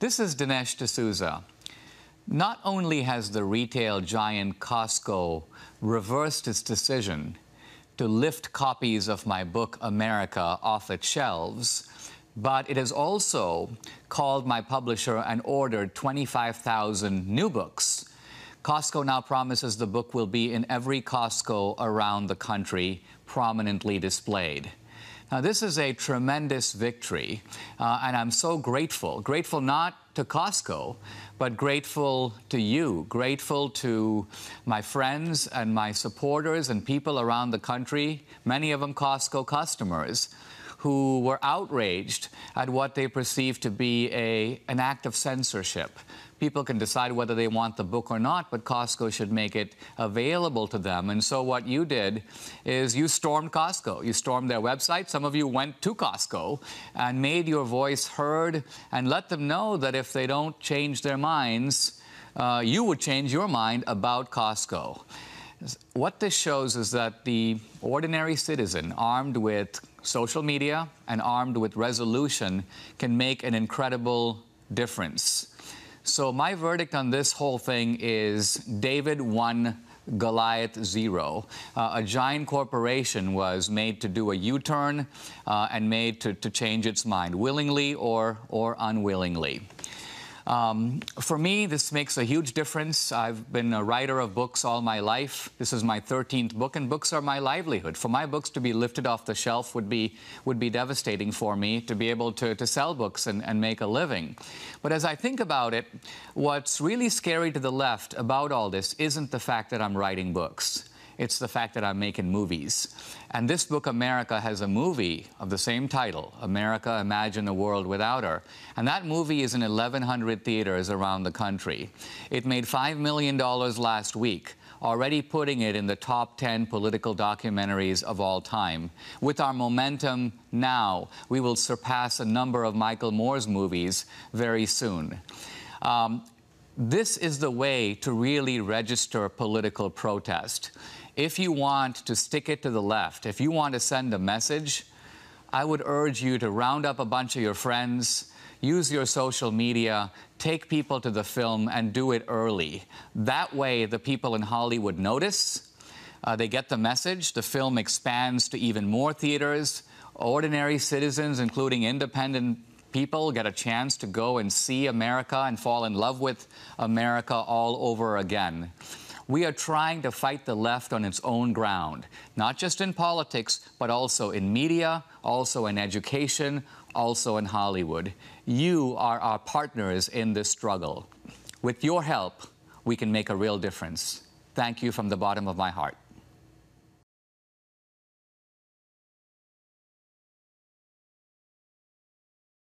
This is Dinesh D'Souza. Not only has the retail giant Costco reversed its decision to lift copies of my book America off its shelves, but it has also called my publisher and ordered 25,000 new books. Costco now promises the book will be in every Costco around the country, prominently displayed. Now, this is a tremendous victory, uh, and I'm so grateful. Grateful not to Costco, but grateful to you, grateful to my friends and my supporters and people around the country, many of them Costco customers, who were outraged at what they perceived to be a, an act of censorship. People can decide whether they want the book or not, but Costco should make it available to them. And so what you did is you stormed Costco. You stormed their website. Some of you went to Costco and made your voice heard and let them know that if they don't change their minds, uh, you would change your mind about Costco. What this shows is that the ordinary citizen, armed with social media and armed with resolution, can make an incredible difference. So, my verdict on this whole thing is David won. Goliath Zero. Uh, a giant corporation was made to do a U turn uh, and made to, to change its mind, willingly or, or unwillingly. Um, for me, this makes a huge difference. I've been a writer of books all my life. This is my 13th book, and books are my livelihood. For my books to be lifted off the shelf would be, would be devastating for me to be able to, to sell books and, and make a living. But as I think about it, what's really scary to the left about all this isn't the fact that I'm writing books. It's the fact that I'm making movies. And this book, America, has a movie of the same title, America Imagine a World Without Her. And that movie is in 1,100 theaters around the country. It made $5 million last week already putting it in the top 10 political documentaries of all time. With our momentum now, we will surpass a number of Michael Moore's movies very soon. Um, this is the way to really register political protest if you want to stick it to the left, if you want to send a message, I would urge you to round up a bunch of your friends, use your social media, take people to the film, and do it early. That way, the people in Hollywood notice, uh, they get the message, the film expands to even more theaters. Ordinary citizens, including independent people, get a chance to go and see America and fall in love with America all over again. We are trying to fight the left on its own ground, not just in politics, but also in media, also in education, also in Hollywood. You are our partners in this struggle. With your help, we can make a real difference. Thank you from the bottom of my heart.